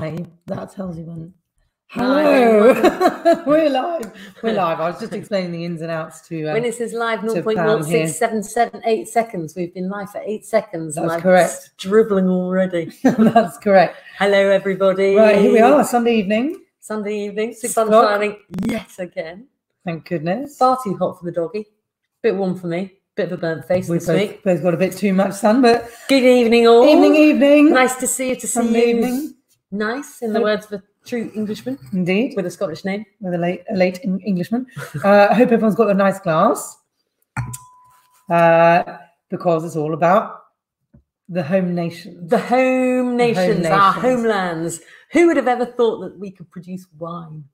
Hey, that tells you when. Hello, we're live. We're live. I was just explaining the ins and outs to. Um, when it says live to Pam here. 0.067778 seconds, we've been live for eight seconds. and That's I'm correct. Dribbling already. that's correct. Hello, everybody. Right, here we are, Sunday evening. Sunday evening, Six sun shining yet again. Thank goodness. Far too hot for the doggy. Bit warm for me. Bit of a burnt face We've this both, week. both got a bit too much sun, but Good evening, all. evening, evening. Nice to see you. To see you. evening, Nice, in the words of a true Englishman indeed, with a Scottish name. with a late, a late Englishman. Uh, I hope everyone's got a nice glass uh, because it's all about the home nation. The home nations, our nations. homelands. Who would have ever thought that we could produce wine?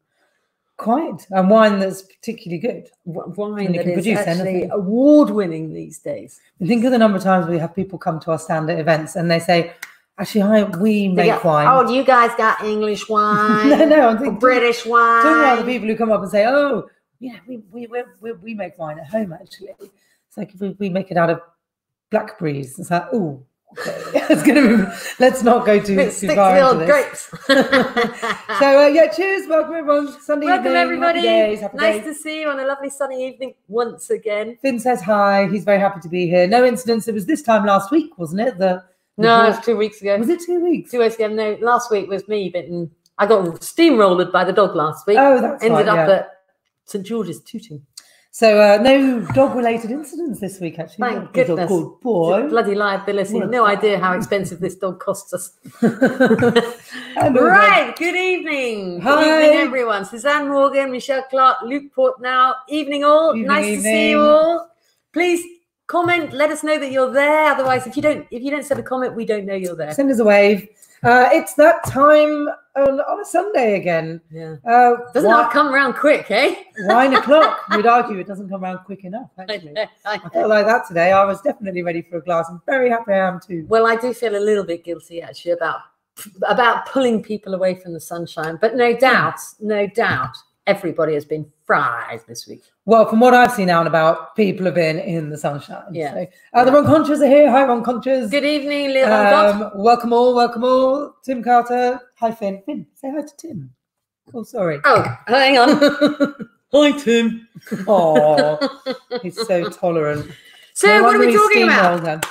Quite, and wine that's particularly good. Wine that is produce actually anything. award winning these days. And think of the number of times we have people come to our stand at events and they say, "Actually, I, we make go, wine." Oh, you guys got English wine, no, no, I'm thinking British wine. talking about the people who come up and say, "Oh, yeah, we we we, we, we make wine at home." Actually, it's like if we, we make it out of blackberries. It's like, oh, okay. it's gonna. Be, let's not go too, too far into this. grapes. So uh, yeah, cheers, welcome everyone. Sunday Welcome, evening, everybody. Happy days, happy nice days. to see you on a lovely sunny evening once again. Finn says hi. He's very happy to be here. No incidents. It was this time last week, wasn't it? The No, it was two weeks ago. was it two weeks? Two weeks ago. No, last week was me bitten. I got steamrolled by the dog last week. Oh, that's Ended right, up yeah. at St George's tooting. So uh, no dog-related incidents this week, actually. Thank Good goodness. Good boy. Bloody liability. No idea how expensive this dog costs us. right. Good evening. Hi. Good evening, everyone. Suzanne Morgan, Michelle Clark, Luke Portnow. Evening, all. Evening, nice to see you all. Please comment. Let us know that you're there. Otherwise, if you don't, if you don't send a comment, we don't know you're there. Send us a wave. Uh, it's that time on, on a Sunday again. Yeah. Uh, Doesn't that come round quick, eh? nine o'clock. We'd argue it doesn't come around quick enough. Actually, I felt like that today. I was definitely ready for a glass. I'm very happy I am too. Well, I do feel a little bit guilty actually about about pulling people away from the sunshine, but no doubt, no doubt, everybody has been fried this week. Well, from what I've seen out and about, people have been in the sunshine. Yeah. So, uh, the Ron Conchas are here. Hi, Ron Conchas. Good evening, little um, welcome all, welcome all. Tim Carter. Hi, Finn. Finn, say hi to Tim. Oh, sorry. Oh, hang on. Hi, Tim. Oh, he's so tolerant. So, No what are we talking about?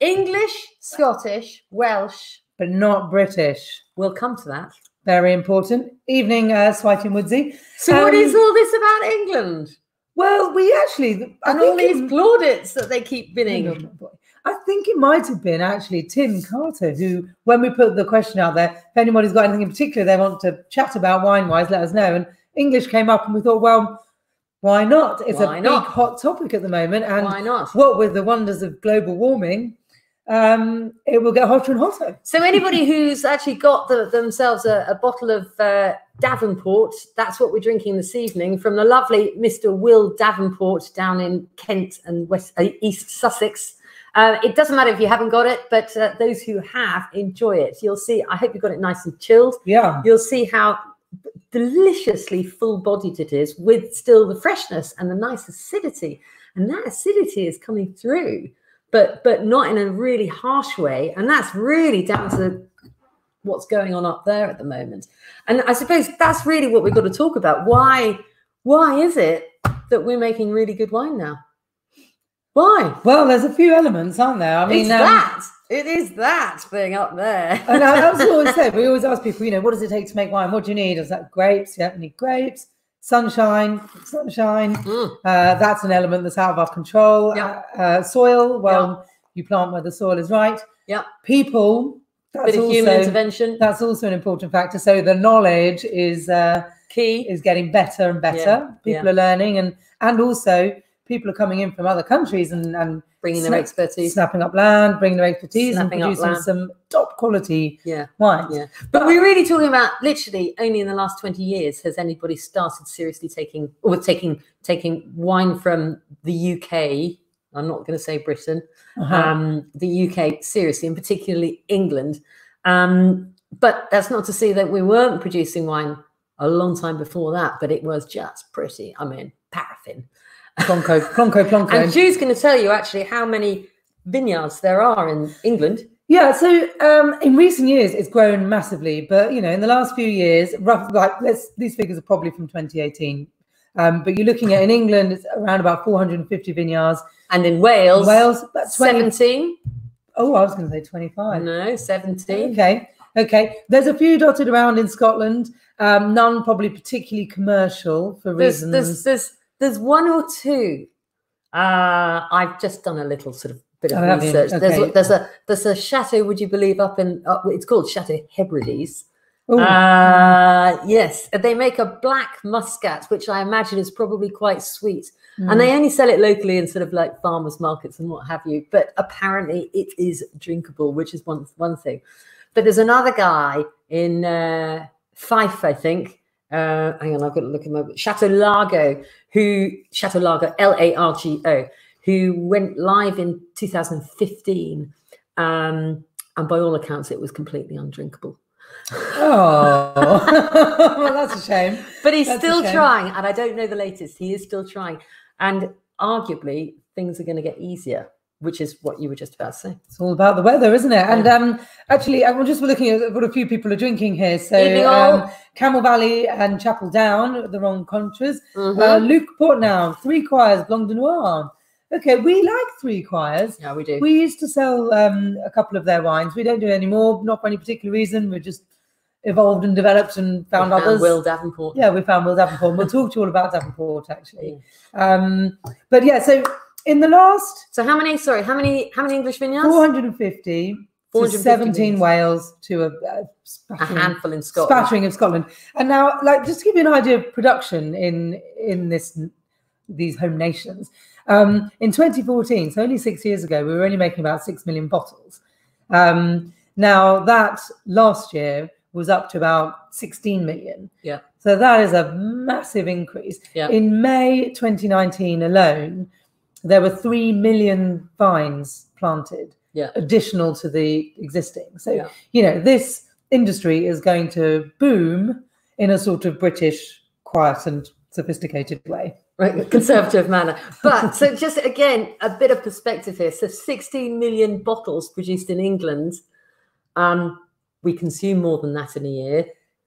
English, Scottish, Welsh. But not British. We'll come to that. Very important. Evening, uh, Swati and Woodsy. So, what Um, is all this about England Well, we actually, I and all these it- plaudits that they keep Hang on, winning? my boy. I think it might have been actually Tim Carter who, when we put the question out there, if anybody's got anything in particular they want to chat about wine wise, let us know. And English came up, and we thought, well, why not? It's Why a not? big hot topic at the moment, and Why not? what with the wonders of global warming, um, it will get hotter and hotter. So anybody who's actually got the, themselves a, a bottle of uh, Davenport, that's what we're drinking this evening from the lovely Mr. Will Davenport down in Kent and West uh, East Sussex. Uh, it doesn't matter if you haven't got it, but uh, those who have, enjoy it. You'll see. I hope you got it nice and chilled. Yeah. You'll see how deliciously full-bodied it is, with still the freshness and the nice acidity. And that acidity is coming through but but not in a really harsh way and that's really down to what's going on up there at the moment and i suppose that's really what we've got to talk about why why is it that we're making really good wine now why Well, there's a few elements, aren't there? I mean, it's um, that it is that thing up there And I, that's what I always said. We always ask people, you know, what does it take to make wine? What do you need? Is that grapes? Yeah, need grapes, sunshine, sunshine. Mm. Uh, that's an element that's out of our control. Yeah. Uh, uh, soil, well, you plant where the soil is right. Yeah. People, that's bit of human intervention that's also an important factor. So the knowledge is uh, key is getting better and better. Yeah, People yeah. are learning, and and also people are coming in from other countries and and bringing their expertise snapping up land, bringing their expertise, Snapping and producing some top quality yeah wines. Yeah. But we're really talking about literally only in the last 20 years has anybody started seriously taking or taking taking wine from the UK. I'm not going to say Britain, Uh-huh. um, the UK seriously, and particularly England. Um, but that's not to say that we weren't producing wine a long time before that, but it was just pretty. I mean, paraffin. Plonko, plonko, plonko. And Jude's going to tell you actually how many vineyards there are in England. Yeah, so um, in recent years, it's grown massively, but you know, in the last few years, rough like let's these figures are probably from 2018. Um, but you're looking at in England, it's around about 450 vineyards. And in Wales, Wales, 20. 17? Oh, I was going to say 25. No, 17. Okay, okay. There's a few dotted around in Scotland. Um, none probably particularly commercial for reasons. there's, there's, there's one or two. Uh, I've just done a little sort of bit of Oh, research. There's, Okay. a, there's a there's a chateau. Would you believe up in? Uh, it's called Chateau Hebrides. Uh, yes, they make a black muscat, which I imagine is probably quite sweet. mm. And they only sell it locally in sort of like farmers markets and what have you. But apparently, it is drinkable, which is one one thing. But there's another guy in uh, Fife, I think. Uh, hang on, I've got to look him up. Chateau Largo, who Chateau Largo, L A R G O, who went live in 2015, um, and by all accounts, it was completely undrinkable. Oh, well, that's a shame. But he's That's still trying, and I don't know the latest. He is still trying, and arguably things are going to get easier, which is what you were just about to say. It's all about the weather, isn't it? And um, actually, I'm just looking at what a few people are drinking here. So, um, Camel Valley and Chapel Down, the wrong contras. Mhm. Uh, Luke Portnow, Three Choirs, Blanc de Noir. Okay, we like Three Choirs. yeah, we do. We used to sell um, a couple of their wines. We don't do it anymore, not for any particular reason. We're just evolved and developed and found We others. Will Davenport. Yeah, we found Will Davenport. We'll talk to you all about Davenport actually. Um, but yeah, so in the last So how many? Sorry, how many? How many English vineyards? 450, to 450 17 vineyards. Wales to a, a A spattering, handful in Scotland. spattering of Scotland. And now, like, just to give you an idea of production in in this these home nations, um, in 2014, so only six years ago, we were only making about six million bottles. Um, now that last year was up to about 16 million. Yeah. So that is a massive increase. Yeah. In May 2019 alone, there were 3 million vines planted Yeah. additional to the existing. So, Yeah. you know, this industry is going to boom in a sort of British, quiet and sophisticated way. right, conservative manner. But so just again, a bit of perspective here. So 16 million bottles produced in England. Um, we consume more than that in a year,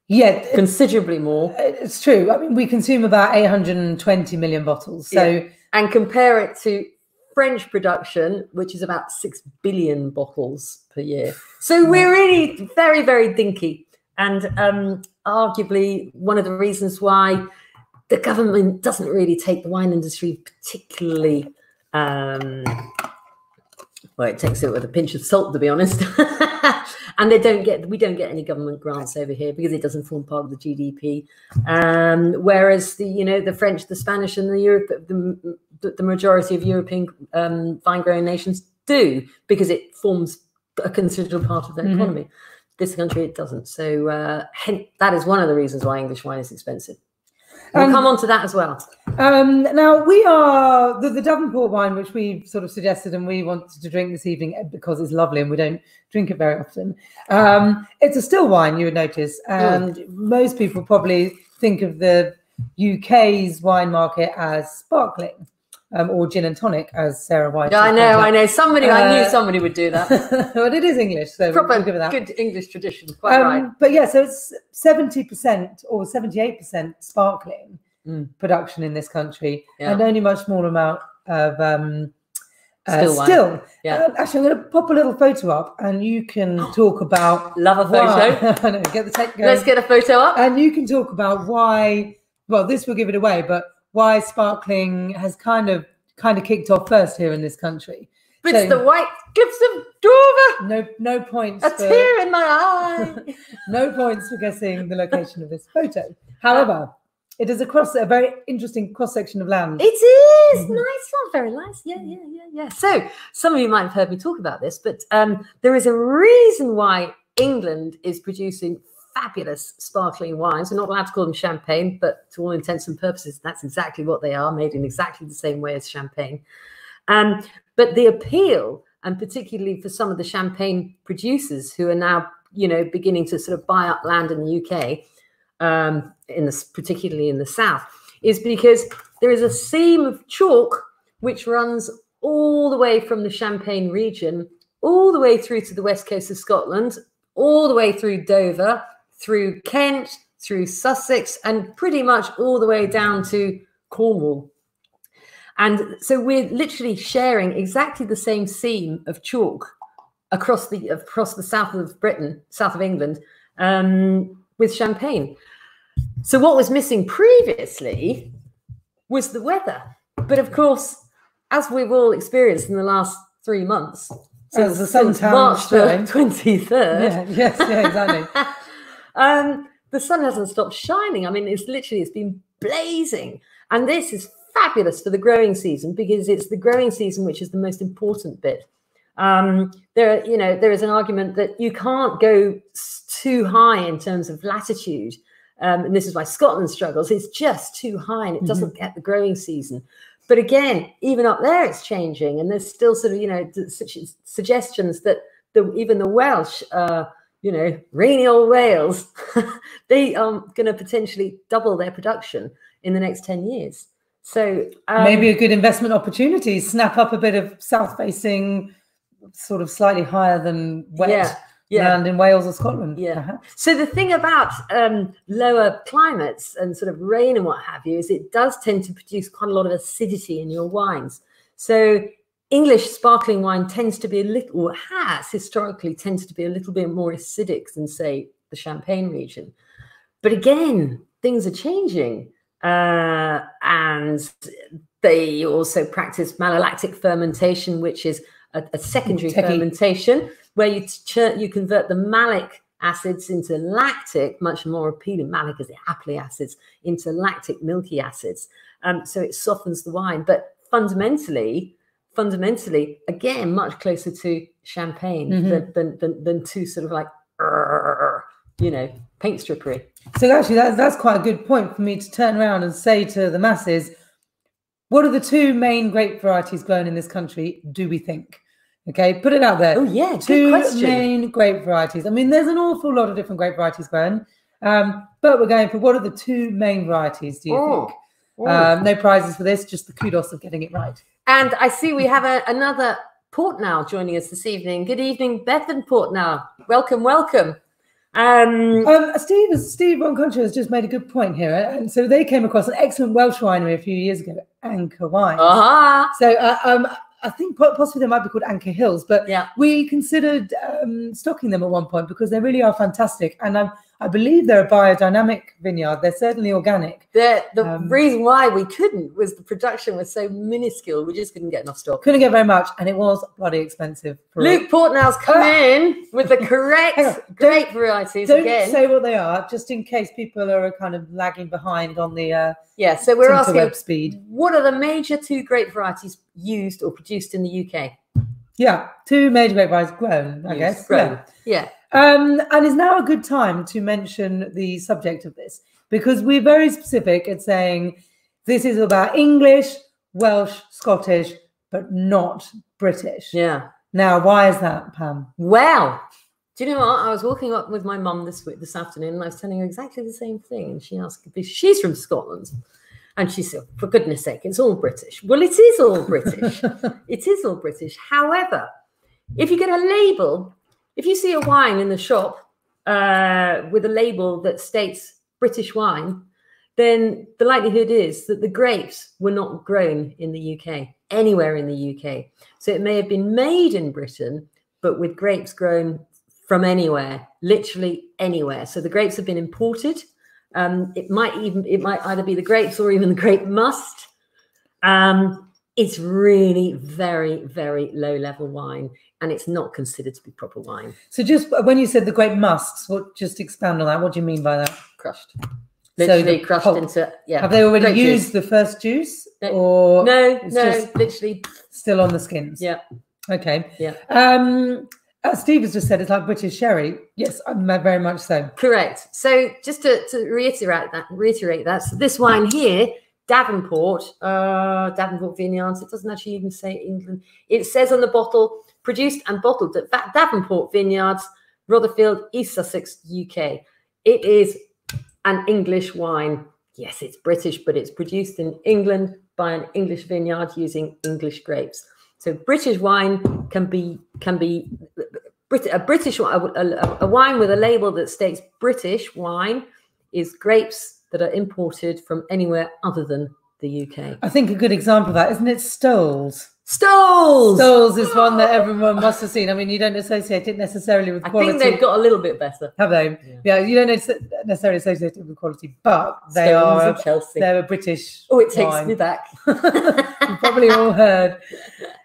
Yeah, considerably more. it's true. I mean, we consume about 820 million bottles. So, Yeah. And compare it to French production, which is about 6 billion bottles per year. So we're really very, very dinky. And um, arguably, one of the reasons why the government doesn't really take the wine industry particularly um, well, it takes it with a pinch of salt, to be honest. and they don't get we don't get any government grants over here because it doesn't form part of the GDP. Um, whereas the you know the French, the Spanish, and the Europe the, the, majority of European um, vine growing nations do because it forms a considerable part of their Mhm. economy. This country it doesn't. So uh, that is one of the reasons why English wine is expensive. We'll Um, come on to that as well. Um, now we are the, the Davenport wine, which we sort of suggested and we wanted to drink this evening eh, because it's lovely and we don't drink it very often. Um, it's a still wine, you would notice, and most people probably think of the UK's wine market as sparkling um, or gin and tonic, as Sarah White. Yeah, I know, I know. Somebody, I knew Uh, somebody would do that. but it is English, so we'll Proper give it that. good English tradition. Quite Um, right. But yeah, so it's seventy percent or seventy-eight percent sparkling Mm. production in this country, Yeah. and only much smaller amount of um, uh, Still still. Yeah. Uh, actually, I'm going to pop a little photo up, and you can talk about Love a photo. Get the tech going. Let's get a photo up. and you can talk about why. Well, this will give it away, but why sparkling has kind of kind of kicked off first here in this country. It's so- the white cliffs of Dover. No, no points. A for- tear in my eye. no points for guessing the location of this photo. However, it is across a very interesting cross section of land. It is Mhm. nice, not very nice. Yeah, yeah, yeah, yeah. So some of you might have heard me talk about this, but um, there is a reason why England is producing fabulous sparkling wines. We're not allowed to call them champagne, but to all intents and purposes, that's exactly what they are, made in exactly the same way as champagne. Um, but the appeal, and particularly for some of the champagne producers who are now, you know, beginning to sort of buy up land in the UK, um, in this, particularly in the south, is because there is a seam of chalk which runs all the way from the Champagne region all the way through to the west coast of Scotland, all the way through Dover, through Kent, through Sussex, and pretty much all the way down to Cornwall. And so we're literally sharing exactly the same seam of chalk across the across the south of Britain, south of England, um, with Champagne. So what was missing previously was the weather. But of course, as we've all experienced in the last three months, sun since March the 23rd, Yeah, yes, yeah, exactly. um, the sun hasn't stopped shining. I mean, it's literally it's been blazing, and this is fabulous for the growing season because it's the growing season which is the most important bit. Um, there, you know, there is an argument that you can't go too high in terms of latitude, um, and this is why Scotland struggles. It's just too high, and it doesn't get the growing season. But again, even up there, it's changing, and there's still sort of you know suggestions that the even the Welsh, uh, you know, rainy old Wales, they are going to potentially double their production in the next ten years. So um, Maybe a good investment opportunity. Snap up a bit of south facing, sort of slightly higher than wet Yeah, yeah. land in Wales or Scotland. Yeah. perhaps. So the thing about um, lower climates and sort of rain and what have you is it does tend to produce quite a lot of acidity in your wines. So English sparkling wine tends to be a little, has historically tends to be a little bit more acidic than say the Champagne region. But again, things are changing, uh, and they also practice malolactic fermentation, which is a, a secondary techie. fermentation where you you convert the malic acids into lactic, much more appealing. Malic is the happily acids into lactic milky acids. Um, so it softens the wine, but fundamentally, fundamentally, again, much closer to champagne Mhm. than, than, than than to sort of like you know paint strippery. So actually, that's that's quite a good point for me to turn around and say to the masses, what are the two main grape varieties grown in this country? Do we think? Okay, put it out there. Oh yeah, two main grape varieties. I mean, there's an awful lot of different grape varieties grown, um, but we're going for what are the two main varieties? Do you Oh, think? oh. Um, no prizes for this, just the kudos of getting it right. And I see we have a, another Portnow joining us this evening. Good evening, Bethan Portnow. Welcome, welcome. Um, Um, Steve, Steve Ronconcho has just made a good point here, and so they came across an excellent Welsh winery a few years ago, Anchor Wine. aha, So uh, um, I think possibly they might be called Ancre Hills, but yeah. we considered um, stocking them at one point because they really are fantastic, and I, I believe they're a biodynamic vineyard. They're certainly organic. The, the Um, reason why we couldn't was the production was so minuscule. We just couldn't get enough stock. Couldn't get very much, and it was bloody expensive. For Luke Portnow's come Ah. in with the correct grape varieties Don't again. say what they are, just in case people are kind of lagging behind on the uh, yeah, so we're asking web speed. what are the major two grape varieties used or produced in the UK? Yeah, two major grape varieties grown, I Used, guess. grown. Yeah. Yeah. Um, and is now a good time to mention the subject of this because we're very specific at saying this is about English, Welsh, Scottish, but not British. Yeah. Now, why is that, Pam? Well, do you know what? I was walking up with my mum this week, this afternoon, and I was telling her exactly the same thing. And she asked, she's from Scotland. And she said, for goodness sake, it's all British. Well, it is all British. it is all British. However, if you get a label, if you see a wine in the shop uh, with a label that states British wine, then the likelihood is that the grapes were not grown in the UK, anywhere in the UK. So it may have been made in Britain, but with grapes grown from anywhere, literally anywhere. So the grapes have been imported. Um, it might even it might either be the grapes or even the grape must. Um, it's really very very low level wine, and it's not considered to be proper wine. so, just uh, when you said the grape musts, what just expand on that? What do you mean by that? Crushed, So literally the crushed pulp- into yeah. Have they already grape juice. used the first juice, No. or No, it's no, just- literally still on the skins? yeah. Okay. Yeah. Um, as Steve has just said, it's like British sherry. Yes, uh, I'm very much so. Correct. So just to, to reiterate that, reiterate that, so this wine here, Davenport, uh, Davenport Vineyards. It doesn't actually even say England. It says on the bottle, produced and bottled at Davenport Vineyards, Rotherfield, East Sussex, UK. It is an English wine. Yes, it's British, but it's produced in England by an English vineyard using English grapes. So British wine can be can be Brit- a British a, a, a wine with a label that states British wine is grapes that are imported from anywhere other than the UK. I think a good example of that, isn't it? Stowells. Stowells. Stowells is one that everyone must have seen. I mean, you don't associate it necessarily with quality. I think they've got a little bit better. have they? Yeah. you don't necessarily associate it with quality, but they Stones are. Chelsea. They're a British. Oh, it takes wine. me back. You've probably all heard.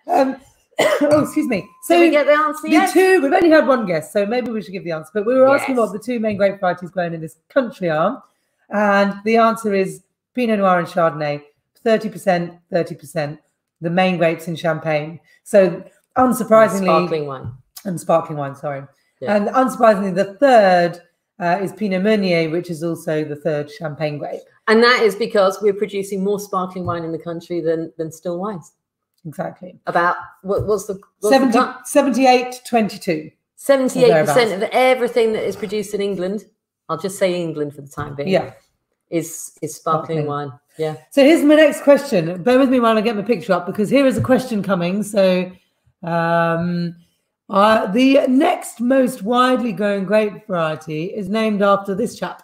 Um, oh, excuse me. So Did we get the answer the yet? two, we've only had one guess, so maybe we should give the answer. But we were asking Yes. what the two main grape varieties grown in this country are, and the answer is Pinot Noir and Chardonnay, thirty percent, thirty percent. The main grapes in Champagne. So unsurprisingly, Sparkling wine. and sparkling wine. Sorry, Yeah. and unsurprisingly, the third uh, is Pinot Meunier, which is also the third Champagne grape. And that is because we're producing more sparkling wine in the country than than still wines. Exactly. About what, what's the what's 70, the 78 22. seventy-eight percent of everything that is produced in England? I'll just say England for the time being. Yeah. is is sparkling, Sparkling. wine. Yeah. So here's my next question. Bear with me while I get my picture up because here is a question coming. So, um, uh, the next most widely grown grape variety is named after this chap.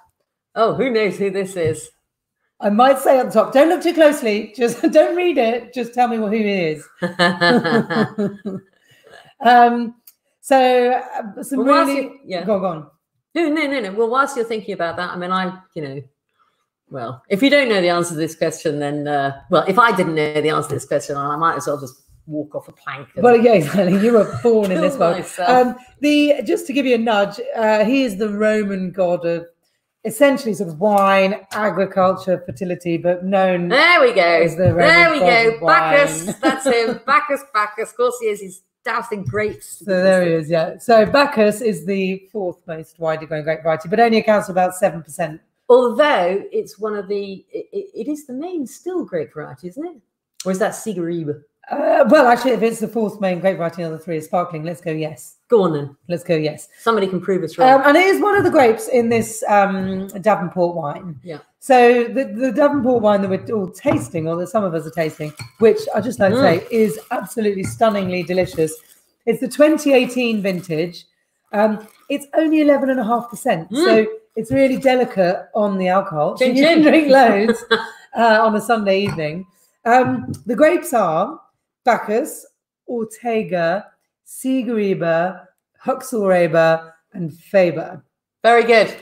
Oh, who knows who this is? I might say at the top. Don't look too closely. Just don't read it. Just tell me who he is. um, so, uh, some Well, really. you- yeah. Go on, go on. No, no, no, no. Well, whilst you're thinking about that, I mean, I, you know, well, if you don't know the answer to this question, then, uh, well, if I didn't know the answer to this question, I might as well just walk off a plank. and- Well, yeah, exactly. You were born in this world. Um, the just to give you a nudge, uh, he is the Roman god of essentially sort of wine, agriculture, fertility, but known. there we go. There we go. Bacchus. That's him. Bacchus, Bacchus. Of course he is. He's dousing grapes. So there he is. Yeah. So Bacchus is the fourth most widely grown grape variety, but only accounts for about seven percent. Although it's one of the, it, it- it is the main still grape variety, isn't it? Or is that Siegerrebe? Uh, well, actually, if it's the fourth main grape variety, the three is sparkling. Let's go yes. Go on then. Let's go yes. Somebody can prove us wrong. Um, and it is one of the grapes in this um, Davenport wine. Yeah. So the, the Davenport wine that we're all tasting, or that some of us are tasting, which I just like to Mm. say is absolutely stunningly delicious. It's the 2018 vintage. Um, it's only 11.5%. So it's really delicate on the alcohol. So Mm. Chin, you can drink loads uh, on a Sunday evening. Um, the grapes are Bacchus, Ortega, Siegerrebe, Huxelrebe, and Faber. Very good.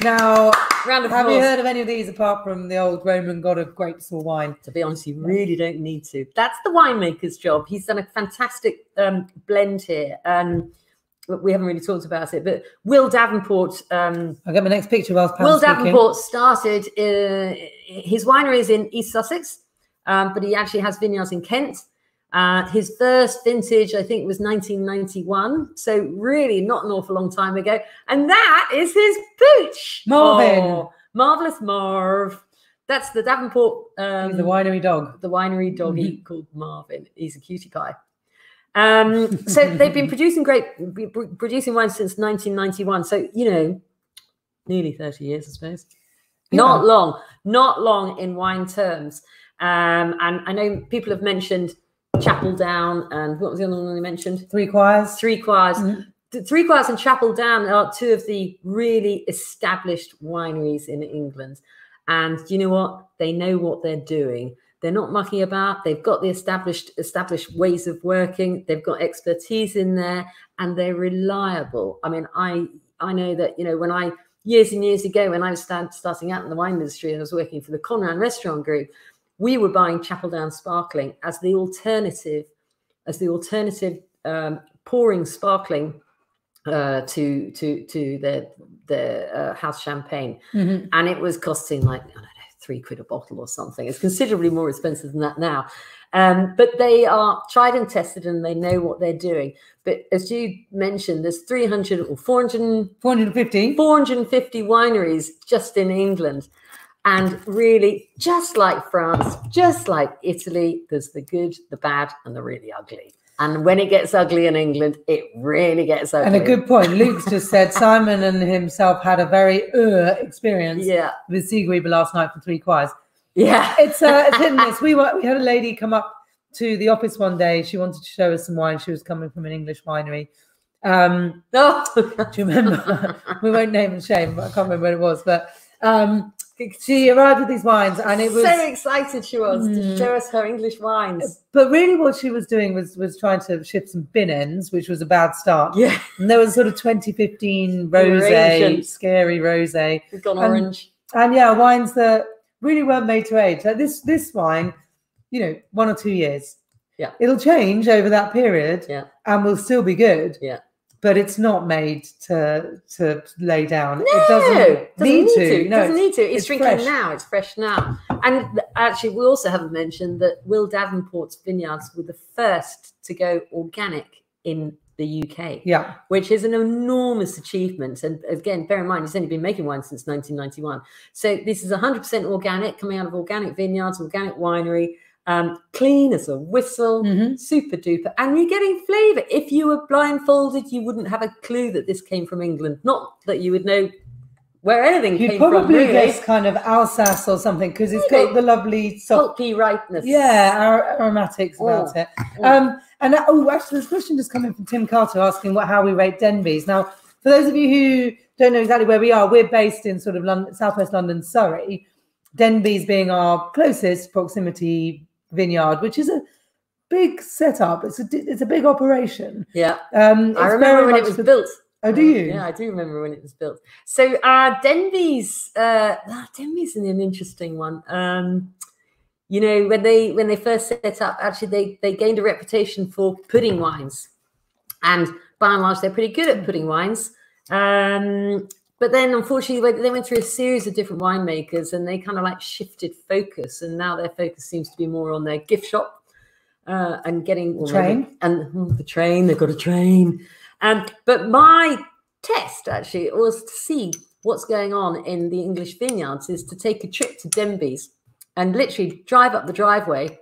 Now, Round of have you heard of any of these apart from the old Roman god of grapes or wine? To be honest, you really don't need to. That's the winemaker's job. He's done a fantastic um, blend here. Um, we haven't really talked about it, but Will Davenport. Um, I'll get my next picture whilst Pam's Will speaking. Davenport started uh, his winery is in East Sussex, um, but he actually has vineyards in Kent. Uh, his first vintage, I think, was 1991. So really, not an awful long time ago. And that is his pooch, Marvin. Oh, marvelous Marv. That's the Davenport. Um, the winery dog. the winery doggy called Marvin. He's a cutie pie. Um, so they've been producing great, producing wine since 1991. So you know, nearly 30 years, I suppose. Not long, not long in wine terms. Um, and I know people have mentioned Chapel Down and what was the other one they mentioned? Three choirs. Three Choirs. Mhm. The Three Choirs and Chapel Down are two of the really established wineries in England. And you know what? They know what they're doing. They're not mucking about. They've got the established established ways of working. They've got expertise in there, and they're reliable. I mean, I I know that you know when I years and years ago when I was starting out in the wine industry and I was working for the Conran Restaurant Group, we were buying Chapel Down Sparkling as the alternative, as the alternative um, pouring sparkling uh, to to to the the uh, house champagne, Mhm. and it was costing like I don't know three quid a bottle or something. It's considerably more expensive than that now. Um, but they are tried and tested, and they know what they're doing. But as you mentioned, there's 300 or 400, 450. 450 wineries just in England. And really, just like France, just like Italy, there's the good, the bad, and the really ugly. And when it gets ugly in England, it really gets ugly. And a good point. Luke's just said Simon and himself had a very uh experience yeah, with Siegerrebe last night for three choirs. yeah. It's uh, it's hit miss. We were we had a lady come up to the office one day. She wanted to show us some wine. She was coming from an English winery. Um, Oh, do you remember? we won't name and shame, but I can't remember what it was. But um, she arrived with these wines, and it was. so excited she was to Mm. show us her English wines. But really, what she was doing was was trying to ship some bin ends, which was a bad start. Yeah, And there was sort of 2015 rose, Eurasian. scary rose, and it's gone Um, orange. And yeah, wines that really weren't made to age. Like this this wine, you know, one or two years. Yeah. it'll change over that period. Yeah. and will still be good. Yeah. But it's not made to to lay down. No, it doesn't, need, to. It No, doesn't need to. It's, it's drinking fresh. now. It's fresh now. And actually, we also haven't mentioned that Will Davenport's vineyards were the first to go organic in the UK, yeah, which is an enormous achievement. And again, bear in mind, he's only been making wine since 1991. So this is 100% organic, coming out of organic vineyards, organic winery, um, clean as a whistle. Mhm. Super duper, and you're getting flavour. If you were blindfolded, you wouldn't have a clue that this came from England. Not that you would know where anything you'd came from. probably Really, guess kind of Alsace or something because it's got the lovely soft ripeness. Yeah, ar- aromatics about Oh, it. oh. Um, and uh, oh, actually, this question just coming from Tim Carter asking what how we rate Denbies. Now, for those of you who don't know exactly where we are, we're based in sort of London, southwest London, Surrey. Denbies being our closest proximity vineyard, which is a big setup. It's a it's a big operation. yeah. Um, I remember when it was the- built. Oh, do you? Yeah, I do remember when it was built. So uh Denbies uh ah, Denbies an interesting one. Um you know, when they when they first set up, actually they they gained a reputation for pudding wines. And by and large, they're pretty good at pudding wines. Um but then unfortunately they- went through a series of different winemakers and they kind of like shifted focus and now their focus seems to be more on their gift shop uh, and getting maybe- Train. and the train they've got a train and but my test actually was to see what's going on in the English vineyards is to take a trip to Denbies and literally drive up the driveway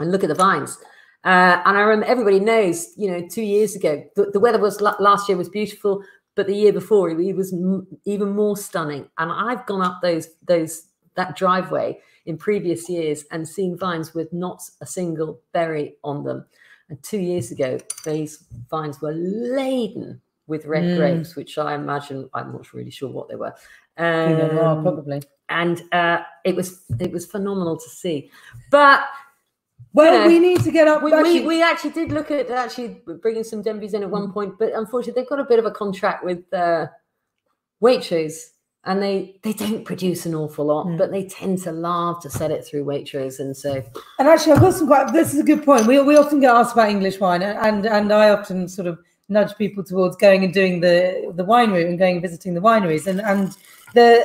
and look at the vines. Uh, and I remember everybody knows, you know, two years ago, the, the weather was last year was beautiful, but the year before it, it was m- even more stunning. And I've gone up those those that driveway in previous years and seen vines with not a single berry on them. And two years ago, these vines were laden with red Mm. grapes, which I imagine I'm not really sure what they were. Um, probably. and uh, it was it was phenomenal to see. But Well, know, we need to get up. we, actually- we, we actually did look at actually bringing some Denbies in at one point, but unfortunately they've got a bit of a contract with uh, Waitrose. And they, they don't produce an awful lot, Mm. but they tend to love to sell it through Waitrose. And so, And actually, I've got some quite. This is a good point. We, we often get asked about English wine, and and I often sort of nudge people towards going and doing the the wine route and going and visiting the wineries. And and the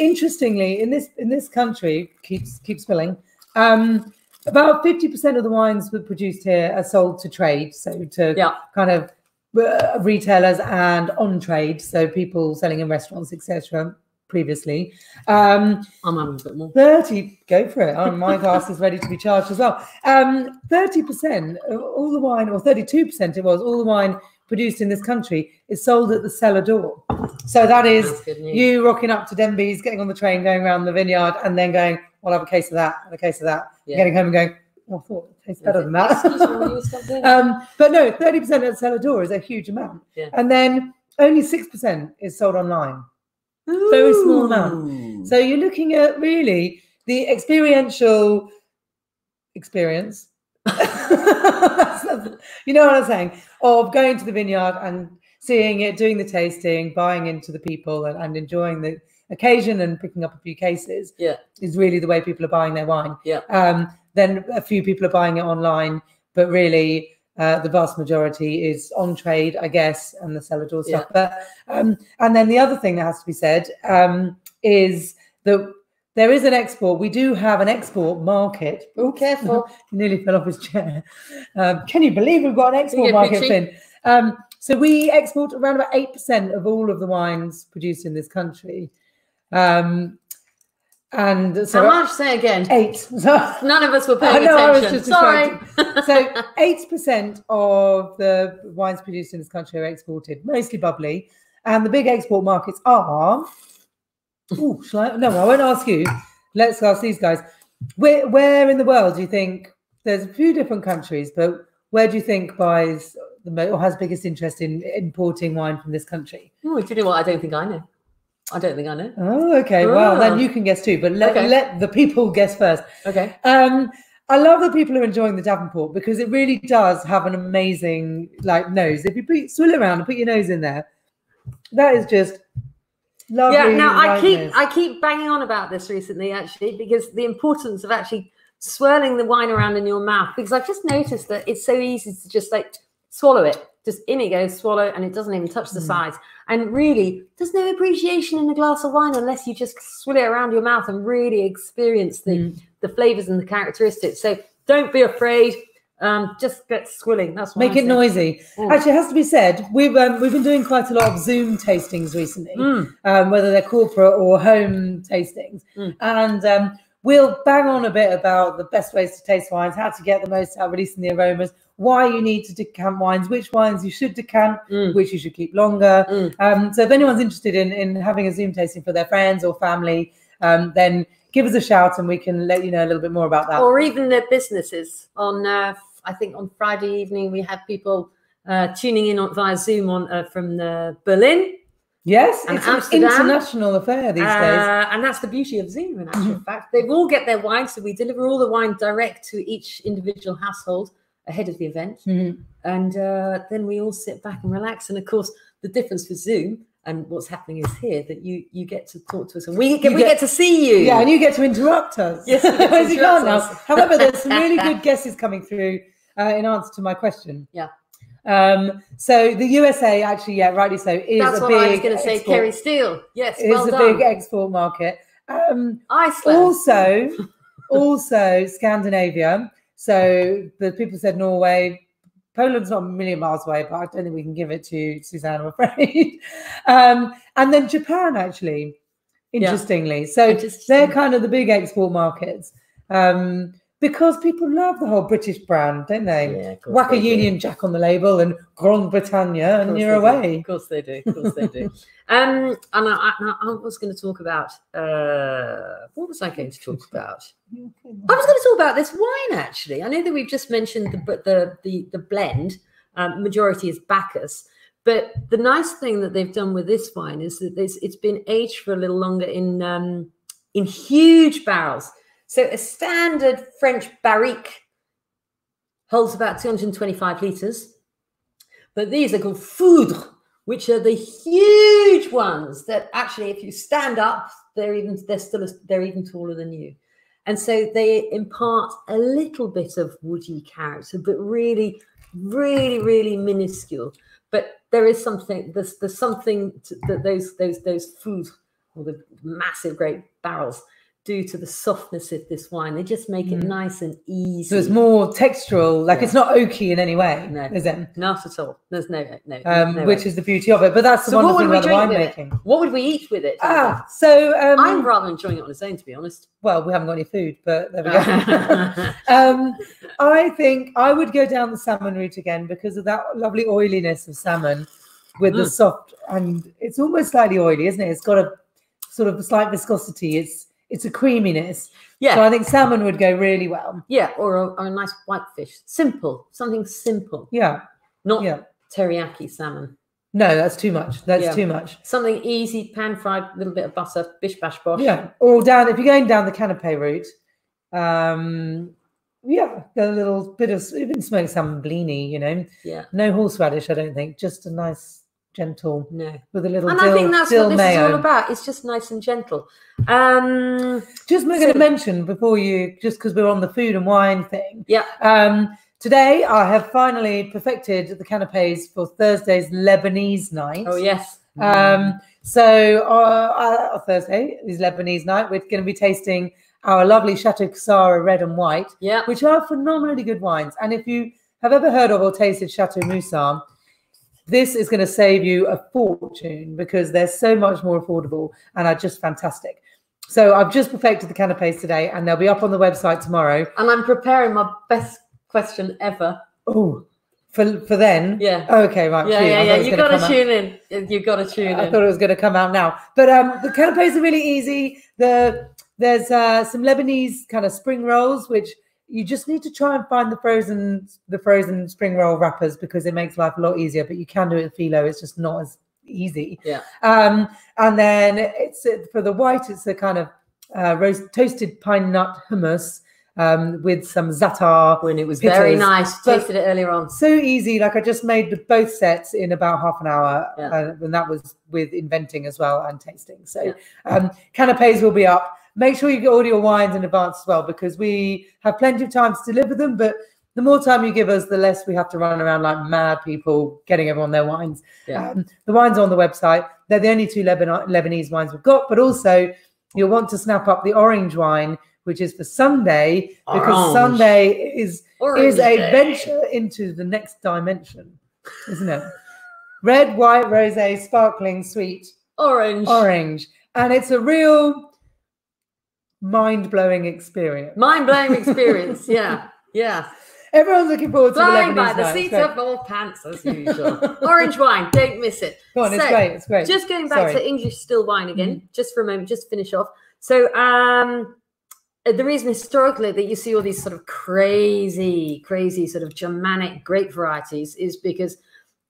interestingly in this in this country keeps keeps spilling. Um, about fifty percent of the wines that are produced here are sold to trade, so to yeah, kind of uh, retailers and on trade, so people selling in restaurants, etc. Previously, um, I'm having a bit more. 30 go for it oh, my glass is ready to be charged as well um 30% of all the wine or 32% it was all the wine produced in this country is sold at the cellar door so that is That's good news. you rocking up to denbies getting on the train going around the vineyard and then going well I'll have a case of that and a case of that Yeah. getting home and going oh, I thought it tastes better than that Excuse me, will you stop doing that? um, but no 30% at the cellar door is a huge amount Yeah. and then only 6% is sold online very small amount. So you're looking at really the experiential experience. you know what I'm saying? Of going to the vineyard and seeing it, doing the tasting, buying into the people and, and enjoying the occasion and picking up a few cases Yeah. is really the way people are buying their wine. Yeah. Um, then a few people are buying it online, but really uh, the vast majority is on trade, I guess, and the cellar door stuff. But um, and then the other thing that has to be said um, is that there is an export. We do have an export market. Oh, careful! he nearly fell off his chair. Um, can you believe we've got an export market, pitchy? Finn? Um, so we export around about eight percent of all of the wines produced in this country. Um, and so How much? Say again. eight. So, None of us were paying know, I was attention. Sorry. so eight percent of the wines produced in this country are exported, mostly bubbly, and the big export markets are. Oh, shall I? No, I won't ask you. Let's ask these guys. Where, where in the world do you think there's a few different countries, but where do you think buys the most or has biggest interest in importing wine from this country? Oh, do you know what? I don't think I know. I don't think I know. Oh, okay. Well, Ah. then you can guess too, but let, Okay. let the people guess first. Okay. Um, I love that people are enjoying the Davenport because it really does have an amazing like nose. If you put swill around and put your nose in there, that is just lovely. yeah now i keep i keep banging on about this recently actually because the importance of actually swirling the wine around in your mouth because i've just noticed that it's so easy to just like swallow it just in it goes swallow and it doesn't even touch the Mm. sides and really there's no appreciation in a glass of wine unless you just swill it around your mouth and really experience the Mm. the flavors and the characteristics so don't be afraid um just get swilling that's what Make I'm it saying. noisy. Mm. Actually, it has to be said, we've um, we've been doing quite a lot of Zoom tastings recently. Mm. um, whether they're corporate or home tastings. Mm. And um, we'll bang on a bit about the best ways to taste wines, how to get the most out of releasing the aromas, why you need to decant wines, which wines you should decant, Mm. which you should keep longer. Mm. Um, so if anyone's interested in, in having a Zoom tasting for their friends or family, um, then give us a shout and we can let you know a little bit more about that. or even their businesses. On uh, I think on Friday evening we have people uh, tuning in on, via Zoom on uh, from uh, Berlin, yes, and it's an international affair these days. uh, and that's the beauty of Zoom. In actual Mm-hmm. fact, they all get their wine, so we deliver all the wine direct to each individual household ahead of the event, Mhm. and uh, then we all sit back and relax. And of course, the difference with Zoom. And what's happening is here that you you get to talk to us and we get, You we get- get to see you. Yeah, and you get to interrupt us. Yes, get you can't now. However, there's some really good guesses coming through uh, in answer to my question. Yeah. Um, so the USA actually, yeah, rightly so, is That's a what big I was going to say, Kerry Steele. Yes, is well a done. big export market. Um, Iceland. also, also Scandinavia. So the people said Norway. Poland's not a million miles away, but I don't think we can give it to Suzanne, I'm afraid. um, and then Japan, actually, Yeah. interestingly. So Interesting. they're kind of the big export markets um, because people love the whole British brand, don't they? Yeah, of course Whack a do. Union Jack on the label and Grand Britannia, and you're they do. away. Of course they do. Of course they do. Um, and I, I, I was going to talk about uh, what was I going to talk about? I was going to talk about this wine actually. I know that we've just mentioned the but the the the blend. Um, majority is Bacchus, but the nice thing that they've done with this wine is that it's, it's been aged for a little longer in um, in huge barrels. So a standard French barrique holds about 225 liters, but these are called foudres, which are the huge ones that actually, if you stand up, they're even they're still they're even taller than you. And so they impart a little bit of woody character, but really, really, really minuscule. But there is something there's there's something to, that those those those food or the massive great barrels do to the softness of this wine. They just make it Mm. nice and easy. So it's more textural, like Yeah. it's not oaky in any way, No. is it? not at all. There's no no, Um, no which is the beauty of it. But that's the So wonderful thing about the winemaking. What would we eat with it? Ah, so um, I'm rather enjoying it on its own, to be honest. well, we haven't got any food, but there we go. um, I think I would go down the salmon route again because of that lovely oiliness of salmon with the Mm. soft and it's almost slightly oily, isn't it? It's got a sort of slight viscosity. It's it's a creaminess. yeah, So I think salmon would go really well. yeah, or a, or a nice whitefish. Simple, something simple, Yeah, not yeah. teriyaki salmon. No, that's too much. That's Yeah. too much. Something easy, pan fried, little bit of butter, bish bash bosh. Yeah. Or down if you're going down the canapé route, um, yeah, a little bit of even smoked salmon blini, you know. yeah. No horseradish, I don't think. Just a nice, gentle No, with a little and dill, I think that's what this is all about. It's just nice and gentle. Um, Just going So- to mention before you, just because we're on the food and wine thing. Yeah. Um, today I have finally perfected the canapes for Thursday's Lebanese night. oh yes. Um, so uh, uh, Thursday is Lebanese night. We're going to be tasting our lovely Chateau Ksara red and white, yeah. which are phenomenally good wines. And if you have ever heard of or tasted Chateau Musar, this is going to save you a fortune because they're so much more affordable and are just fantastic. So I've just perfected the canapes today, and they'll be up on the website tomorrow. And I'm preparing my best question ever. Oh, for for then. Yeah. Okay, right. Yeah, yeah, yeah. You gonna got to come out- tune in. You've got to tune in. I thought it was going to come out now, but um, the canapes are really easy. The there's uh, some Lebanese kind of spring rolls, which you just need to try and find the frozen the frozen spring roll wrappers because it makes life a lot easier. But you can do it with phyllo; it's just not as easy. Yeah. Um, and then it's for the white. It's a kind of uh, roast toasted pine nut hummus um, with some za'atar. When it was very nice. But- Tasted it earlier on. So easy. Like I just made the, both sets in about half an hour, Yeah. uh, and that was with inventing as well and tasting. So Yeah. um, canapes will be up. Make sure you get all your wines in advance as well because we have plenty of time to deliver them. But the more time you give us, the less we have to run around like mad people getting everyone their wines. Yeah. Um, the wines are on the website. They're the only two Leban- Lebanese wines we've got, but also you'll want to snap up the orange wine, which is for Sunday because Orange. Sunday is Orange is a day. venture into the next dimension, isn't it? Red, white, rosé, sparkling, sweet, Orange. orange, and it's a real mind-blowing experience. Mind blowing experience. yeah. Yeah. Everyone's looking forward to Flying the by the seats of all pants as usual. Orange wine. Don't miss it. Go on, it's great. It's great. Just going back Sorry. To English still wine again, just for a moment, just to finish off. So, um, the reason historically that you see all these sort of crazy, crazy sort of Germanic grape varieties is because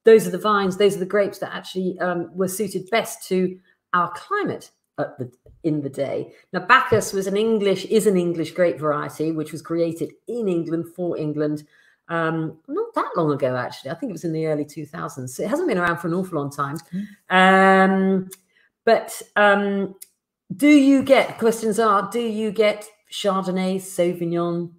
those are the vines, those are the grapes that actually um, were suited best to our climate at the, in the day. Now, Bacchus was an English, is an English grape variety, which was created in England for England um, not that long ago, actually. I think it was in the early 2000s. So it hasn't been around for an awful long time. Um, but um, do you get, questions are, do you get Chardonnay, Sauvignon,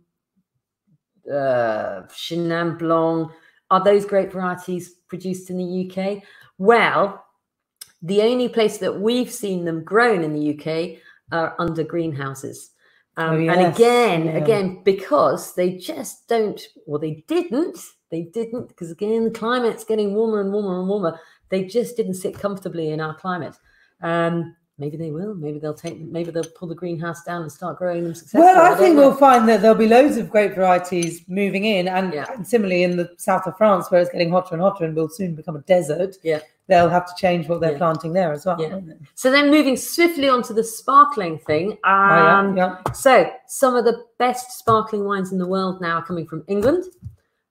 uh, Chenin Blanc? Are those grape varieties produced in the UK? Well, the only place that we've seen them grown in the UK are under greenhouses. Um, Oh, And again, yeah. again, because they just don't, well, they didn't, they didn't, because again, the climate's getting warmer and warmer and warmer. They just didn't sit comfortably in our climate. Um, maybe they will. Maybe they'll take. Maybe they'll pull the greenhouse down and start growing them successfully. Well, I don't think know. we'll find that there'll be loads of grape varieties moving in, and, Yeah. and similarly in the south of France, where it's getting hotter and hotter and will soon become a desert. Yeah. they'll have to change what they're Yeah. planting there as well. Yeah. So then, moving swiftly on to the sparkling thing. Oh, yeah, Um, yeah. So, some of the best sparkling wines in the world now are coming from England.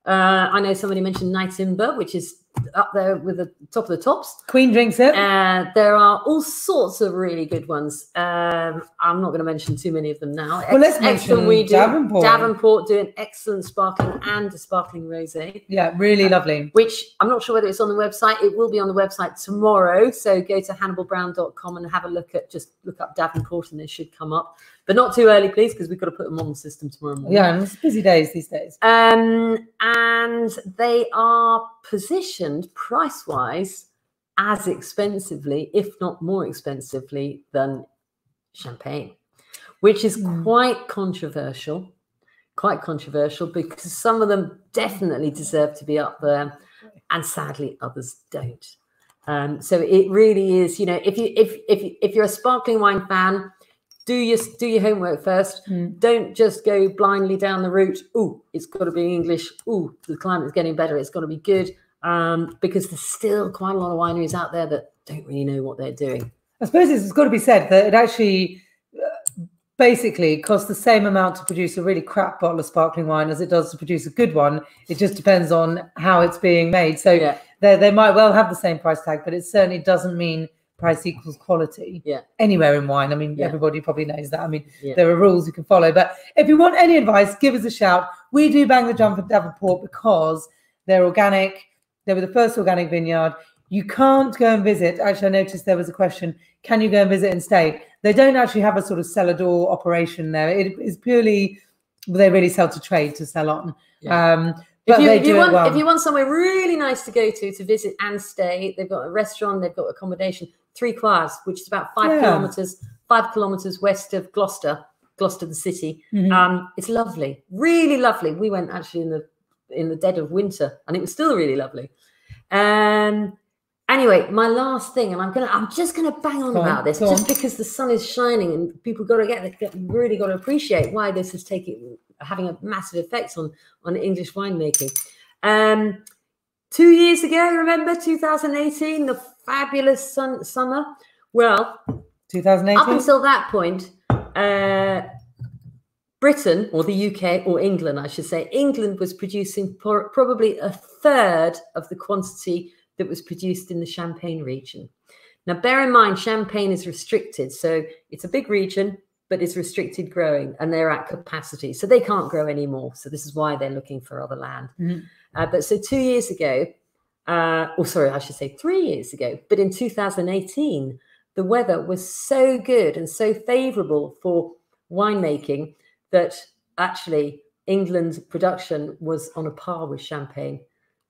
Uh, I know somebody mentioned Nyetimber, which is up there with the top of the tops. Queen drinks it. Uh, there are all sorts of really good ones. Um, I'm not going to mention too many of them now. Well, let's mention we do. Davenport. Davenport do an excellent sparkling and a sparkling rosé yeah, really lovely. which I'm not sure whether it's on the website. It will be on the website tomorrow. So go to hannibalbrown.com and have a look at just look up Davenport and they should come up. But not too early, please, because we've got to put them on the system tomorrow morning. Yeah, and it's busy days these days. Um, and they are positioned price wise as expensively, if not more expensively, than champagne, which is Mm. quite controversial. Quite controversial because some of them definitely deserve to be up there, and sadly others don't. Um, so it really is, you know, if you if if if you're a sparkling wine fan, do your do your homework first Mm. don't just go blindly down the route. Oh, it's got to be English. Oh, the climate's getting better. It's got to be good. Um, because there's still quite a lot of wineries out there that don't really know what they're doing. I suppose it's got to be said that it actually uh, basically costs the same amount to produce a really crap bottle of sparkling wine as it does to produce a good one. It just depends on how it's being made. So Yeah. they, they might well have the same price tag, but it certainly doesn't mean price equals quality Yeah. anywhere in wine. I mean, Yeah. everybody probably knows that. I mean, Yeah. there are rules you can follow. But if you want any advice, give us a shout. We do bang the drum for Davenport because they're organic. They were the first organic vineyard. You can't go and visit. Actually, I noticed there was a question can you go and visit and stay? They don't actually have a sort of cellar door operation there. It is purely, they really sell to trade to sell on. Yeah. Um, but If you, if, you want, well. if you want somewhere really nice to go to to visit and stay, they've got a restaurant, they've got accommodation, Three Choirs, which is about five Yeah. kilometers, five kilometers west of Gloucester, Gloucester the city. Mhm. Um, it's lovely, really lovely. We went actually in the in the dead of winter, and it was still really lovely. Um, anyway, my last thing, and I'm gonna, I'm just gonna bang on, about this, just on. because the sun is shining, and people got to get, get really got to appreciate why this is taking having a massive effect on on English winemaking. Um, two years ago, remember 2018, the fabulous sun, summer. Well, up 2018. until that point, uh, Britain or the UK or England, I should say, England was producing por- probably a third of the quantity that was produced in the Champagne region. Now, bear in mind, Champagne is restricted. So it's a big region, but it's restricted growing and they're at capacity. So they can't grow anymore. So this is why they're looking for other land. Mhm. Uh, but so two years ago, uh, or sorry, I should say three years ago, but in 2018, the weather was so good and so favorable for winemaking that actually England's production was on a par with Champagne.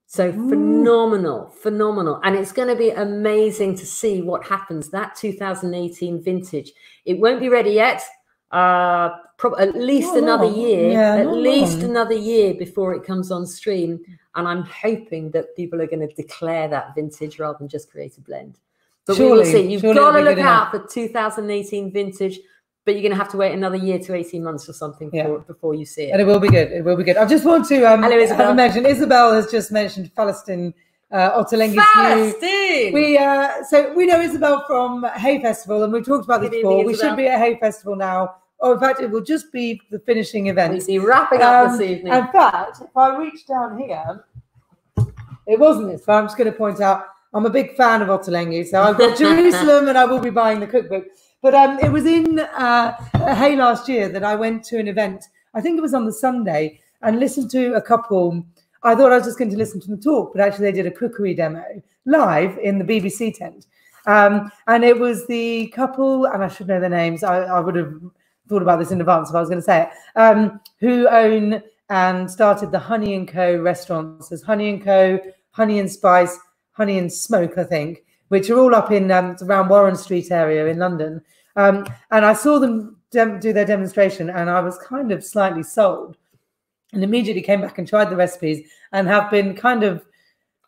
So Ooh. phenomenal, phenomenal. And it's going to be amazing to see what happens that 2018 vintage. It won't be ready yet. Uh, prob- at least Not another year, Yeah, at least another year before it comes on stream. And I'm hoping that people are going to declare that vintage rather than just create a blend. But we will see. You've got to look out for 2018 vintage, but you're going to have to wait another year to 18 months or something Yeah. for, before you see it. And it. will be good. It will be good. I just want to um, Hello, Isabel. mention. Isabel has just mentioned Palestine uh, Ottolenghi's. Palestine! We uh, so we know Isabel from Hay Festival, and we've talked about this before. evening, We should be at Hay Festival now, or in fact, it will just be the finishing event. We'll be wrapping up Um, this evening. In fact, if I reach down here, it wasn't this, but I'm just going to point out I'm a big fan of Ottolenghi, so I've got Jerusalem, and I will be buying the cookbook. But um, it was in uh, Hay last year that I went to an event. I think it was on the Sunday, and listened to a couple. I thought I was just going to listen to them talk, but actually they did a cookery demo live in the BBC tent. Um, and it was the couple, and I should know their names. I, I would have thought about this in advance if I was going to say it. Um, who own and started the Honey and Co. restaurants. There's Honey and Co., Honey and Spice, Honey and Smoke, I think, which are all up in um, around Warren Street area in London. Um, and I saw them dem- do their demonstration, and I was kind of slightly sold. And immediately came back and tried the recipes, and have been kind of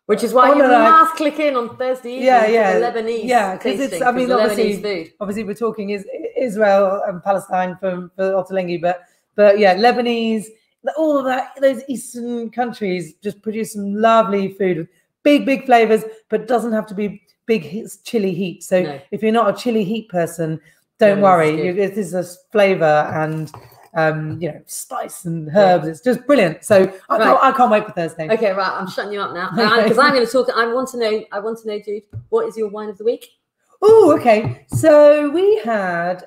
Which is why Oh, you no, must click in on Thursday evening Yeah, for yeah, the Lebanese yeah, 'cause it's- I mean obviously- Lebanese food. obviously we're talking is Israel and Palestine for for Ottolenghi, but but yeah, Lebanese, all of that, those Eastern countries just produce some lovely food with big big flavors, but doesn't have to be big chili heat. So No. if you're not a chili heat person, don't No, this worry, is you, it is a flavor and. Um, you know, spice and herbs. It's just brilliant. So I, Right. can't, I can't wait for Thursday. Okay, right. I'm shutting you up now because I'm going to talk. I want to know. I want to know, dude. What is your wine of the week? Oh, okay. So we had.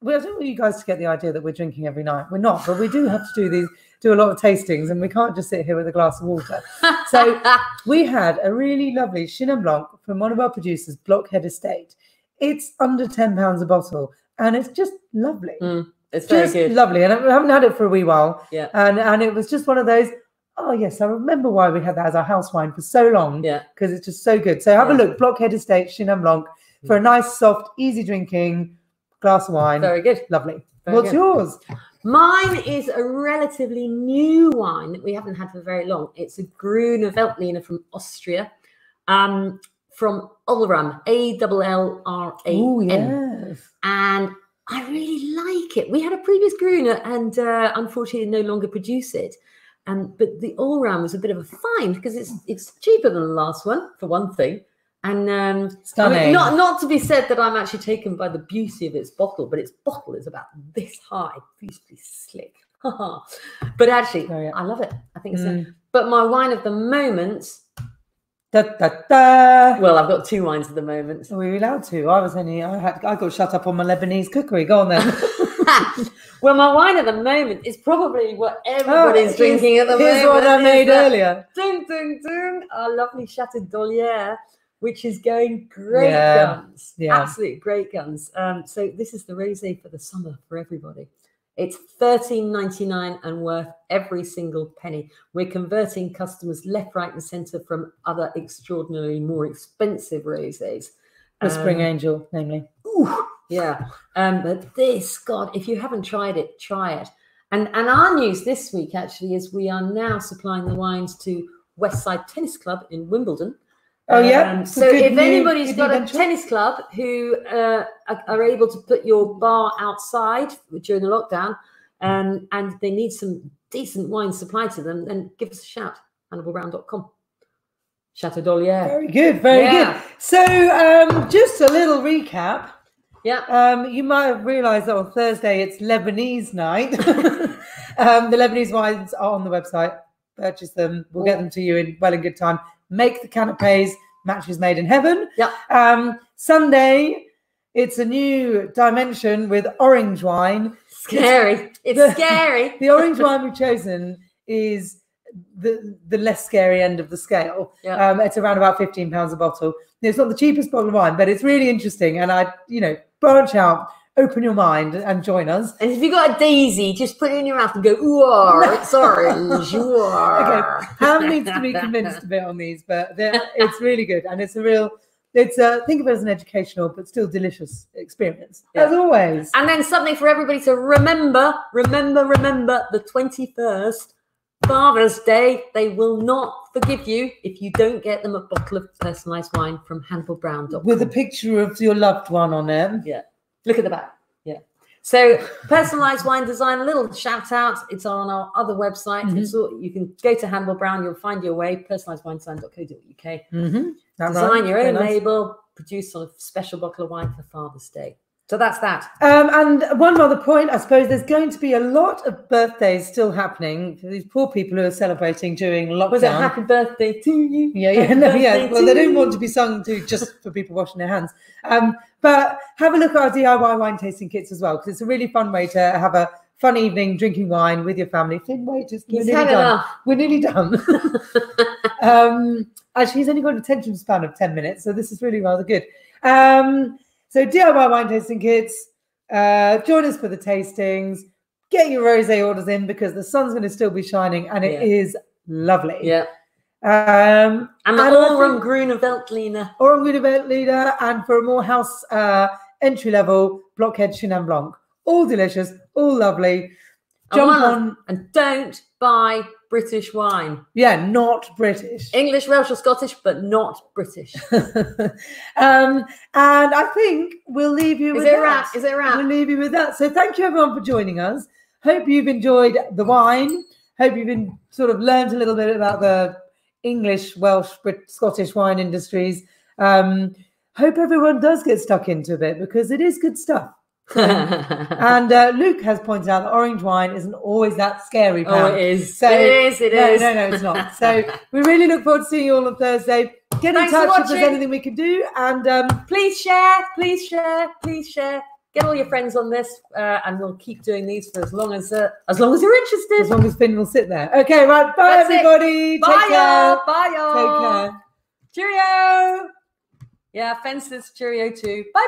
Well, I don't want you guys to get the idea that we're drinking every night. We're not, but we do have to do these, do a lot of tastings, and we can't just sit here with a glass of water. So- We had a really lovely Chenin Blanc from one of our producers, Blockhead Estate. It's under ten pounds a bottle, and it's just lovely, Mm, it's very just good. lovely. And I haven't had it for a wee while, Yeah. and and it was just one of those. Oh yes, I remember why we had that as our house wine for so long Yeah. because it's just so good. So have a look, Blockhead Estate Chenin Blanc for a nice, soft, easy drinking glass of wine. Very good. Lovely. Very What's good. yours? Mine is a relatively new wine that we haven't had for very long. It's a Gruner Veltliner from Austria, um, from Allram, A L L R A Oh N. yes. and I really like it. We had a previous Gruner and uh, unfortunately no longer produce it. Um, but the Allram was a bit of a find because it's it's cheaper than the last one for one thing, and um, I mean, not not to be said that I'm actually taken by the beauty of its bottle, but its bottle is about this high, beautifully slick. but actually, I love it. I think Mm. but my wine of the moment. Da, da, da. Well, I've got two wines at the moment. Are we allowed to? I was only I had I got shut up on my Lebanese cookery. Go on then. well, my wine at the moment is probably what everybody's Oh, drinking at the Here's moment. what I made earlier. Ding, ding, ding. Our lovely Chateau d'Olière, which is going great Yeah, guns. yeah. Absolute great guns. Um, so this is the rosé for the summer for everybody. It's thirteen ninety nine and worth every single penny. We're converting customers left, right, and centre from other extraordinarily more expensive rosés. The Spring Um, Angel, namely. Ooh, yeah. Um, but this, God, if you haven't tried it, try it. And and our news this week actually is we are now supplying the wines to Westside Tennis Club in Wimbledon. Oh yeah. Um, so good if new- anybody's got a tennis club who uh, are, are able to put your bar outside during the lockdown, um, and they need some decent wine supplied to them, then give us a shout. HannibalBrown.com. Chateau d'Olière. Very good, very Yeah. good. So um, just a little recap. Yeah. Um, you might have realised that on Thursday it's Lebanese night. Um, the Lebanese wines are on the website. Purchase them. We'll get them to you in well in good time. Make the canapes. Matches made in heaven. Yeah. Um, Sunday, it's a new dimension with orange wine. Scary. It's The- scary. The orange wine we've chosen is the the less scary end of the scale. Yeah. Um, it's around about fifteen pounds a bottle. It's not the cheapest bottle of wine, but it's really interesting. And I, you know, branch out, open your mind, and join us. And if you got a daisy, just put it in your mouth and go, ooh, it's orange. Ooh, ah." Okay, Ham needs to be convinced a bit on these, but it's really good, and it's a real. It's a think of it as an educational but still delicious experience, Yeah. as always. And then something for everybody to remember, remember, remember the 21st, Father's Day. They will not forgive you if you don't get them a bottle of personalised wine from HannibalBrown.com. With a picture of your loved one on it. Look at the back. Yeah. So personalized wine design, a little shout out. It's on our other website. Mhm. It's all, you can go to Hannibal Brown, you'll find your way, personalizedwinedesign.co.uk. Mm-hmm. Design your own label, produce a special bottle of wine for Father's Day. So that's that. Um, and one other point, I suppose there's going to be a lot of birthdays still happening for these poor people who are celebrating during lockdown. Was it happy birthday to you? Yeah, yeah, Happy no, yeah. Well, they don't want to be sung to just for people washing their hands. Um, but have a look at our DIY wine tasting kits as well, because it's a really fun way to have a fun evening drinking wine with your family. Finn, wait, just we're nearly done. enough. We're nearly done. um, actually, he's only got an attention span of 10 minutes, so this is really rather good. Um, so DIY wine tasting kits, uh, join us for the tastings, get your rosé orders in because the sun's going to still be shining and it is lovely. Yeah. Um, And the And I Orum think- Grüner Veltliner. Orange Good Event Leader, and for a more house uh, entry level, Blockhead Chenin Blanc. All delicious, all lovely. Jump on, And don't buy British wine. yeah, not British. English, Welsh, or Scottish, but not British. um, and I think we'll leave you Is with it a that. wrap? Is it wrap? We'll leave you with that. So thank you everyone for joining us. Hope you've enjoyed the wine. Hope you've been sort of learned a little bit about the English, Welsh, Brit- Scottish wine industries. Um, hope everyone does get stuck into a bit because it is good stuff. And uh, Luke has pointed out that orange wine isn't always that scary. oh, Pam. it is. So- it is. It no, is. no, no, it's not. So we really look forward to seeing you all on Thursday. Get in Thanks touch if there's anything we can do. And um, Please share. Please share. Please share. Get all your friends on this, uh, and we'll keep doing these for as long as uh, as long as you're interested. as long as Finn will sit there. Okay, right. Bye, That's it. everybody. Bye, Take care. y'all. Bye, y'all. Take care. Cheerio. Yeah, fences. Cheerio too. Bye.